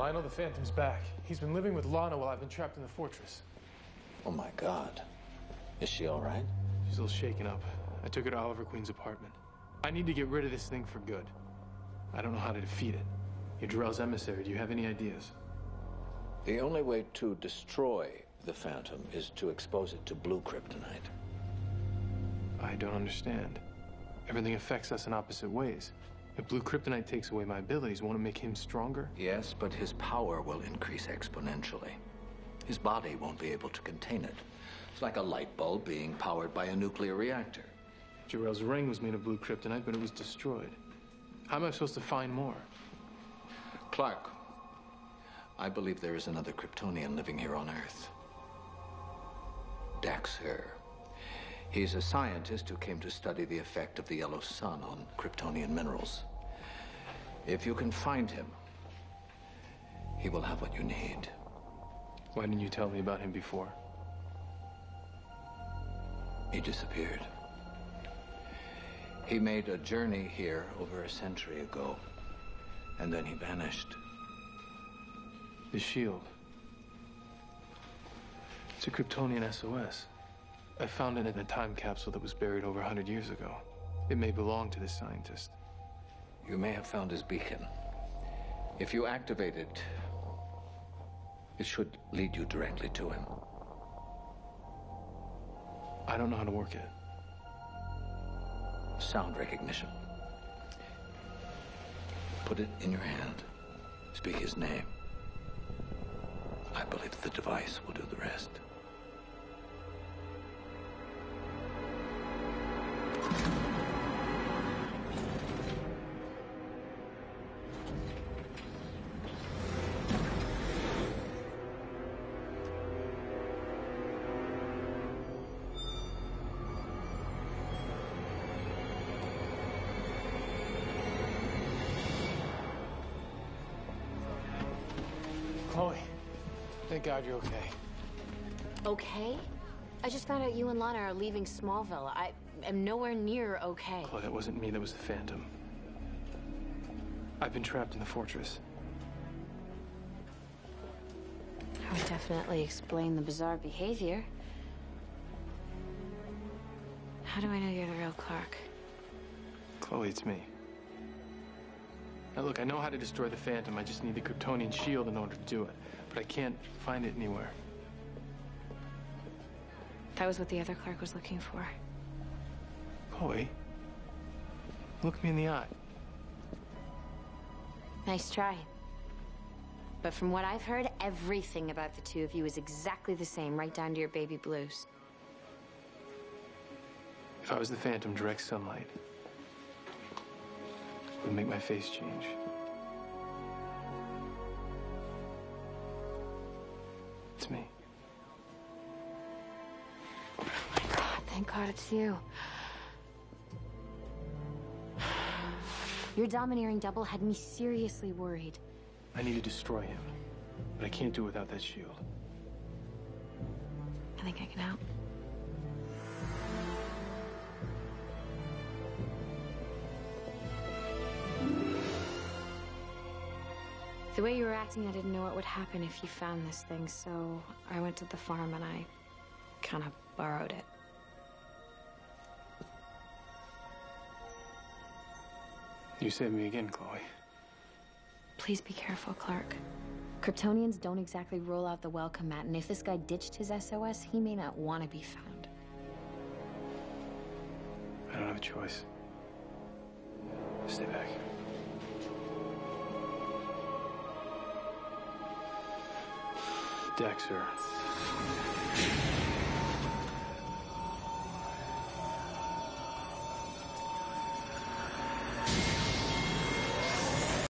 I know the Phantom's back. He's been living with Lana while I've been trapped in the fortress. Oh my god. Is she all right? She's a little shaken up. I took her to Oliver Queen's apartment. I need to get rid of this thing for good. I don't know how to defeat it. You're Jor-El's emissary. Do you have any ideas? The only way to destroy the Phantom is to expose it to blue kryptonite. I don't understand. Everything affects us in opposite ways. If blue kryptonite takes away my abilities, won't it make him stronger? Yes, but his power will increase exponentially. His body won't be able to contain it. It's like a light bulb being powered by a nuclear reactor. Jor-El's ring was made of blue kryptonite, but it was destroyed. How am I supposed to find more? Clark, I believe there is another Kryptonian living here on Earth. Dax-Ur. He's a scientist who came to study the effect of the yellow sun on Kryptonian minerals. If you can find him, he will have what you need. Why didn't you tell me about him before? He disappeared. He made a journey here over a century ago, and then he vanished. The shield. It's a Kryptonian SOS. I found it in a time capsule that was buried over 100 years ago. It may belong to this scientist. You may have found his beacon. If you activate it, it should lead you directly to him. I don't know how to work it. Sound recognition. Put it in your hand. Speak his name. I believe the device will do the rest. Chloe, thank God you're okay. Okay? I just found out you and Lana are leaving Smallville. I am nowhere near okay. Chloe, that wasn't me, that was the Phantom. I've been trapped in the fortress. That would definitely explain the bizarre behavior. How do I know you're the real Clark? Chloe, it's me. Now look, I know how to destroy the Phantom. I just need the Kryptonian shield in order to do it. But I can't find it anywhere. That was what the other Clark was looking for. Chloe, look me in the eye. Nice try. But from what I've heard, everything about the two of you is exactly the same, right down to your baby blues. If I was the Phantom, direct sunlight would make my face change. It's me. Oh my God, thank God it's you. Your domineering double had me seriously worried. I need to destroy him. But I can't do it without that shield. I think I can help. Way you were acting, I didn't know what would happen if you found this thing, so I went to the farm and I kind of borrowed it. You saved me again, Chloe. Please be careful, Clark. Kryptonians don't exactly roll out the welcome mat, and if this guy ditched his SOS, he may not want to be found. I don't have a choice. Stay back. Dax-Ur.